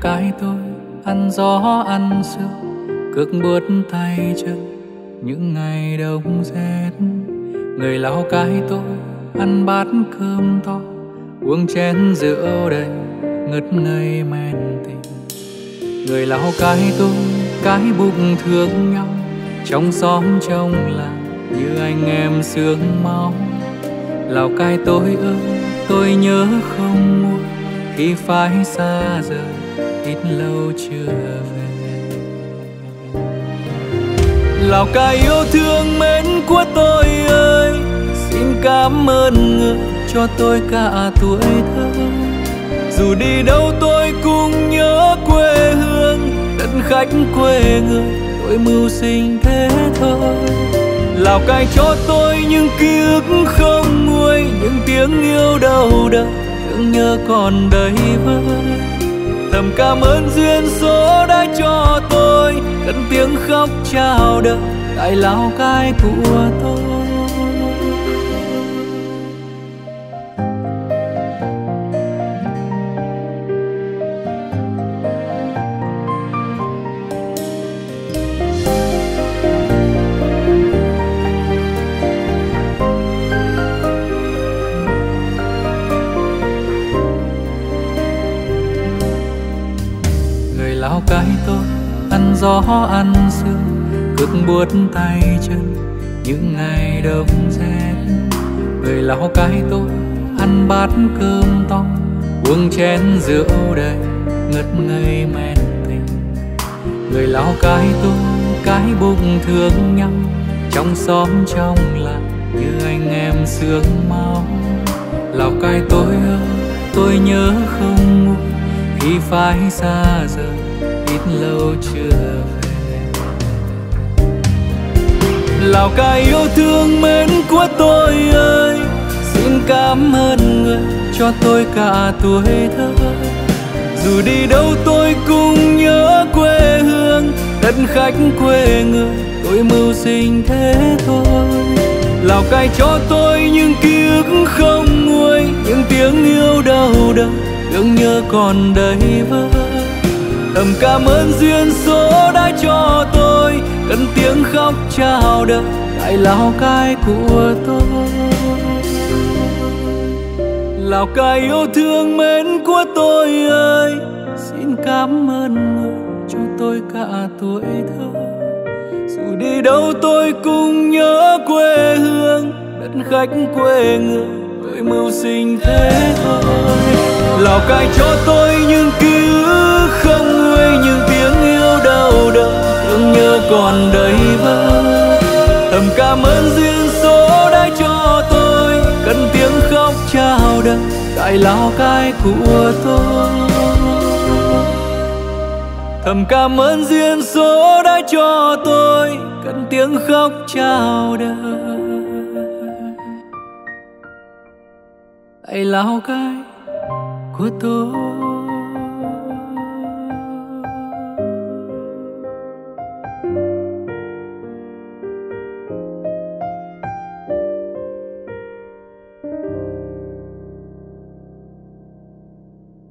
cái tôi, ăn gió, ăn sương, cước bước tay chân. Những ngày đông rét, người lào cai tôi, ăn bát cơm to. Uống chén rượu đầy, ngất ngây men tình. Người lào cai tôi, cái bụng thương nhau. Trong xóm trong làng như anh em sương máu. Lào cai tôi ơi, tôi nhớ không khi phải xa rời, ít lâu chưa về. Lào cai yêu thương mến của tôi ơi, xin cảm ơn người cho tôi cả tuổi thơ. Dù đi đâu tôi cũng nhớ quê hương, đất khách quê người tôi mưu sinh thế thôi. Lào cai cho tôi những ký ức không nguôi, những tiếng yêu đầu đời thương nhớ còn đầy vơi thầm cảm ơn duyên số đã cho tôi, cất tiếng khóc chào đời, tại lào cai của tôi. Ăn gió ăn sương, cước buốt tay chân, những ngày đông rét. Người lão cái tôi, ăn bát cơm to, uống chén rượu đầy, ngất ngây men tình. Người lão cái tôi, cái bụng thương nhau trong xóm trong làng như anh em sương máu. Lào cai tôi ơi, tôi nhớ không ngủ, khi phải xa rời lâu chưa về? Lào cai yêu thương mến của tôi ơi xin cảm ơn người cho tôi cả tuổi thơ. Dù đi đâu tôi cũng nhớ quê hương đất khách quê người tôi mưu sinh thế thôi. Lào cai cho tôi những ký ức không nguôi những tiếng yêu đầu đớn, thương nhớ còn đầy vơi thầm cảm ơn duyên số đã cho tôi. Cần tiếng khóc chào đời tại lào cai của tôi. Lào cai yêu thương mến của tôi ơi. Xin cảm ơn người cho tôi cả tuổi thơ. Dù đi đâu tôi cũng nhớ quê hương, đất khách quê người tôi mưu sinh thế thôi. Lào cai cho tôi những ký ức không với những tiếng yêu đau đớn, thương nhớ còn đầy vơi thầm cảm ơn duyên số đã cho tôi, cần tiếng khóc chào đời tại lào cai của tôi. Thầm cảm ơn duyên số đã cho tôi, cần tiếng khóc chào đời. Tại lào cai của tôi.